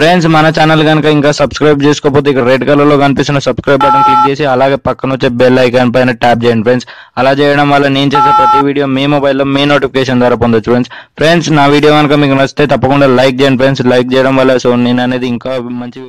Friends మన channel కనుక ఇంకా సబ్స్క్రైబ్ చేసుకోకపోతే ఇక్కడ రెడ్ కలర్లో కనిపిస్తున్న సబ్స్క్రైబ్ బటన్ క్లిక్ చేసి అలాగే పక్కన వచ్చే బెల్ ఐకాన్ పైన ట్యాప్ చేయండి ఫ్రెండ్స్. అలా చేయడం వల్ల నేను చేసే ప్రతి వీడియో మీ మొబైల్లో మీ నోటిఫికేషన్ ద్వారా పొందొచ్చు ఫ్రెండ్స్. ఫ్రెండ్స్ నా వీడియో కనుక మీకు నచ్చితే తప్పకుండా లైక్ చేయండి ఫ్రెండ్స్. లైక్ చేయడం వల్ల సో నేను అనేది ఇంకా మంచి